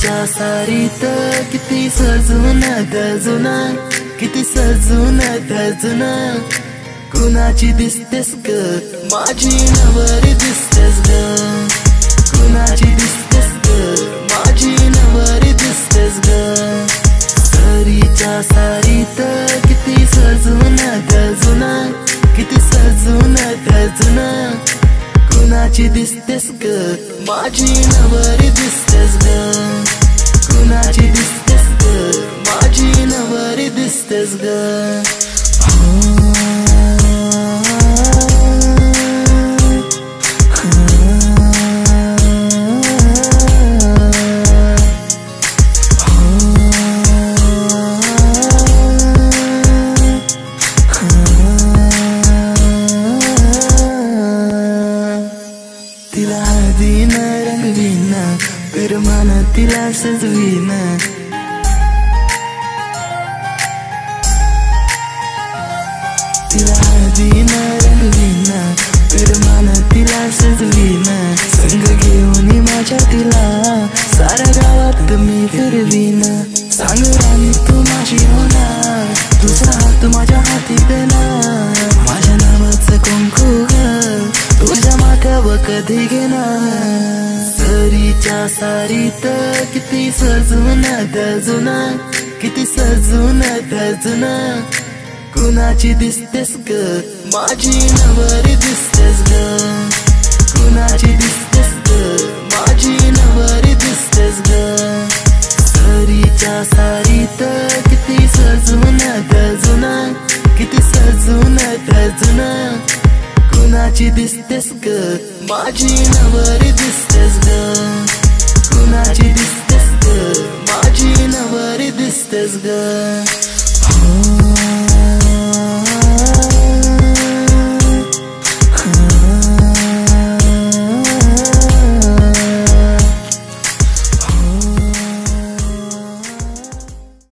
सरीच्या सारीत किती सजून दजुना किती सजून दजुना कुणाची दिसतेस ग? माझी नवरी दिसतेस ग. कुणाची दिसतेस ग? माझी नवरी दिसतेस ग. सरीच्या सारीत किती सजून दजुना किती सजून दजुना कुणाची दिसतेस ग? माझी नवरी दिसतेस ग. कुणाची दिसतेस ग? माझी नवरी दिसतेस ग. तिला हळदीन रंगविना करमान तिला सजवीन तिला हळदीन रंगवीन करमान तिला सजवीन संग घेऊन माझ्या तिला. साऱ्या गावात मी फिरवीन सांग राणी तू माझी होणार. तुझा हात माझ्या हाती देणार. माझ्या नावाचं कुंकू ग तुझ्या माथ्यावर कधी घेणार? सरीच्या सारीत किती सजून दजुना किती सजून दजुना कुणाची दिसतेस ग? माझी नवरी दिसतेस ग. कुणाची दिसतेस ग? माझी नवरी दिसतेस ग. सरीच्या सारीत किती सजून दजुना किती सजून दजुना कुणाची दिसतेस ग? माझी नवरी दिसतेस good.